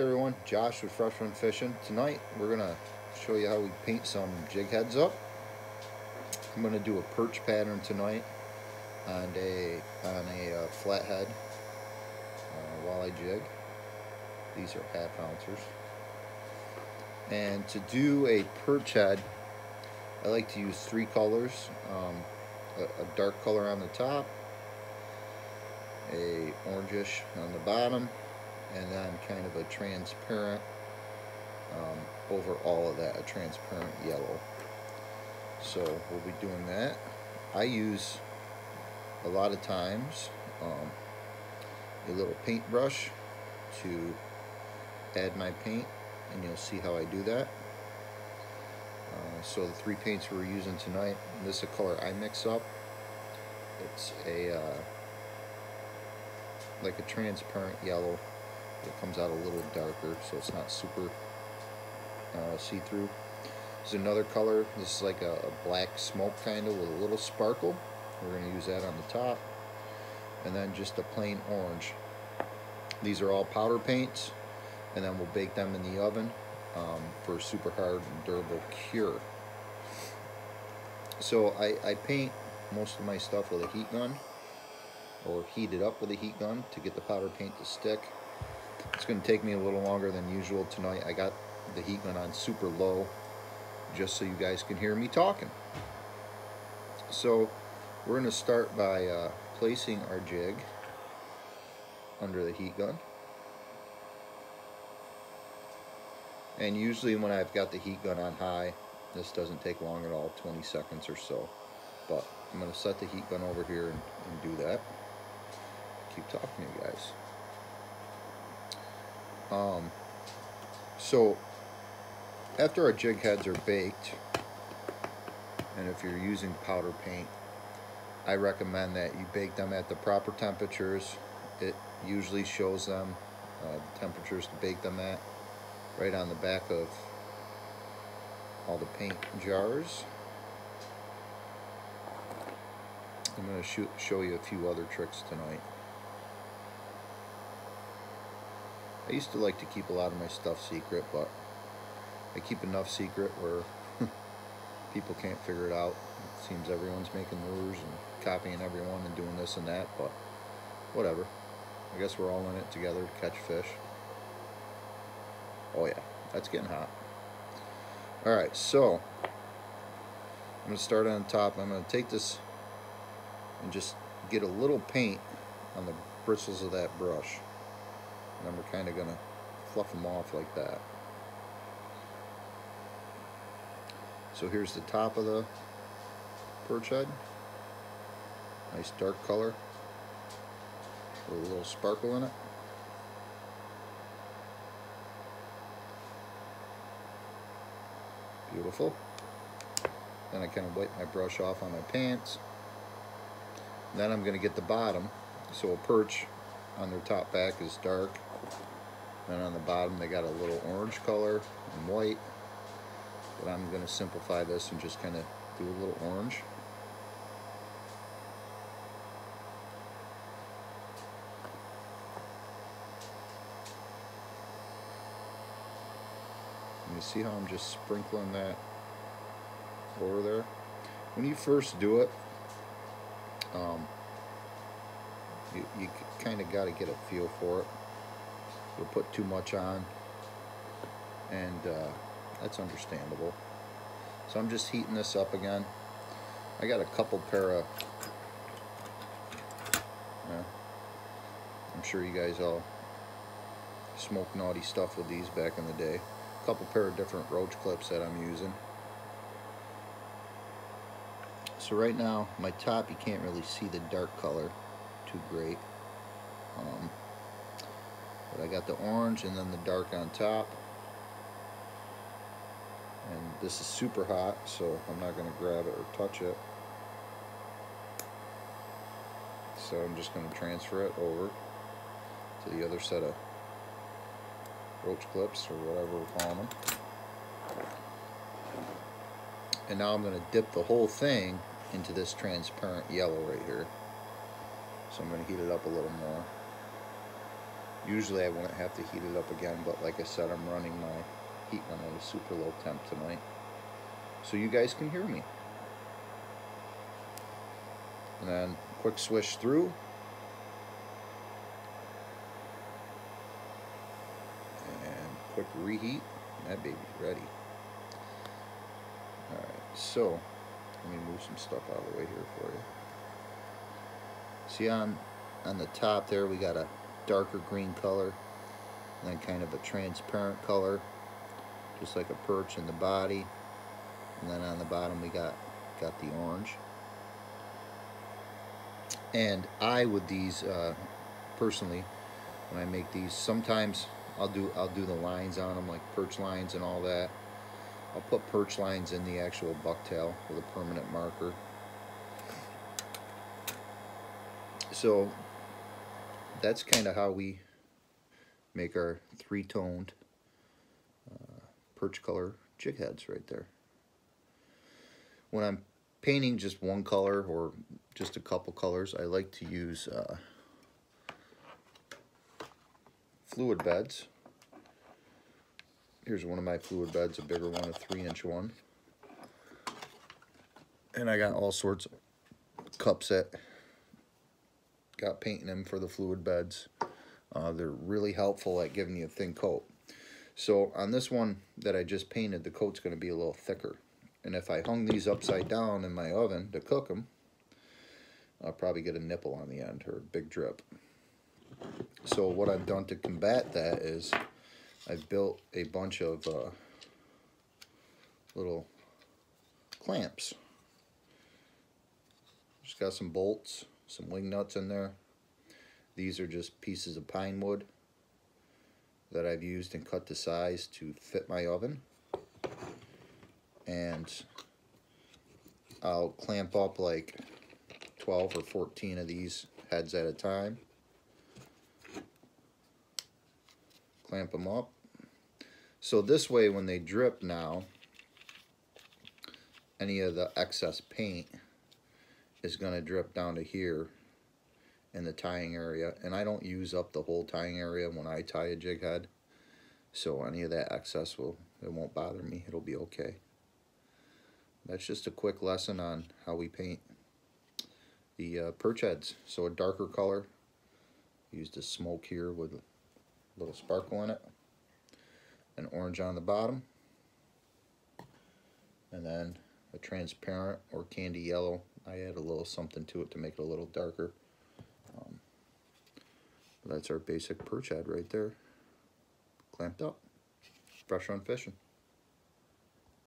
Everyone, Josh with Fresh Run Fishing. Tonight we're gonna show you how we paint some jig heads up. I'm gonna do a perch pattern tonight on a on a uh, flathead uh, walleye jig. These are half ounces. And to do a perch head, I like to use three colors. Um, a, a dark color on the top, a orangish on the bottom, and then kind of a transparent um, over all of that, a transparent yellow. So we'll be doing that. I use a lot of times um, a little paintbrush to add my paint and you'll see how I do that. Uh, so the three paints we're using tonight, this is a color I mix up. It's a uh, like a transparent yellow it comes out a little darker so it's not super uh, see-through. There's another color. This is like a, a black smoke kind of with a little sparkle. We're going to use that on the top. And then just a plain orange. These are all powder paints. And then we'll bake them in the oven um, for super hard and durable cure. So I, I paint most of my stuff with a heat gun or heat it up with a heat gun to get the powder paint to stick. It's going to take me a little longer than usual tonight. I got the heat gun on super low just so you guys can hear me talking. So we're going to start by uh, placing our jig under the heat gun. And usually when I've got the heat gun on high, this doesn't take long at all, 20 seconds or so. But I'm going to set the heat gun over here and, and do that. Keep talking to you guys. Um, so after our jig heads are baked, and if you're using powder paint, I recommend that you bake them at the proper temperatures. It usually shows them uh, the temperatures to bake them at right on the back of all the paint jars. I'm going to show you a few other tricks tonight. I used to like to keep a lot of my stuff secret, but I keep enough secret where people can't figure it out. It seems everyone's making lures and copying everyone and doing this and that, but whatever. I guess we're all in it together to catch fish. Oh yeah, that's getting hot. Alright, so I'm to start on top. I'm going to take this and just get a little paint on the bristles of that brush. And we're kind of going to fluff them off like that. So here's the top of the perch head. Nice dark color with a little sparkle in it. Beautiful. Then I kind of wipe my brush off on my pants. Then I'm going to get the bottom. So a perch on their top back is dark. And on the bottom they got a little orange color and white. But I'm going to simplify this and just kind of do a little orange. And you see how I'm just sprinkling that over there? When you first do it, um, you, you kind of got to get a feel for it. You'll put too much on, and uh, that's understandable. So I'm just heating this up again. I got a couple pair of, yeah, I'm sure you guys all smoked naughty stuff with these back in the day. A couple pair of different roach clips that I'm using. So right now, my top, you can't really see the dark color too great. Um, but I got the orange and then the dark on top. And this is super hot, so I'm not going to grab it or touch it. So I'm just going to transfer it over to the other set of roach clips or whatever we're calling them. And now I'm going to dip the whole thing into this transparent yellow right here. So I'm going to heat it up a little more. Usually I wouldn't have to heat it up again, but like I said, I'm running my heat gun at a super low temp tonight. So you guys can hear me. And then quick swish through. And quick reheat. That baby's ready. Alright, so let me move some stuff out of the way here for you. See on on the top there we got a darker green color and then kind of a transparent color just like a perch in the body. And then on the bottom we got got the orange. And I with these uh, personally when I make these sometimes I'll do I'll do the lines on them like perch lines and all that. I'll put perch lines in the actual bucktail with a permanent marker so that's kind of how we make our three-toned uh, perch color jig heads right there when I'm painting just one color or just a couple colors, I like to use uh, fluid beds. Here's one of my fluid beds, a bigger one, a three inch one. And I got all sorts of cups that got paint in them for the fluid beds. Uh, they're really helpful at giving you a thin coat. So on this one that I just painted, the coat's going to be a little thicker. And if I hung these upside down in my oven to cook them, I'll probably get a nipple on the end or a big drip. So what I've done to combat that is I've built a bunch of uh, little clamps. Just got some bolts, some wing nuts in there. These are just pieces of pine wood that I've used and cut to size to fit my oven and I'll clamp up like 12 or 14 of these heads at a time. Clamp them up. So this way when they drip now, any of the excess paint is going to drip down to here in the tying area. And I don't use up the whole tying area when I tie a jig head. So any of that excess will, it won't bother me. It'll be okay that's just a quick lesson on how we paint the uh, perch heads. So a darker color, used a smoke here with a little sparkle in it, an orange on the bottom, and then a transparent or candy yellow. I add a little something to it to make it a little darker. Um, that's our basic perch head right there, clamped up, Fresh Run Fishing.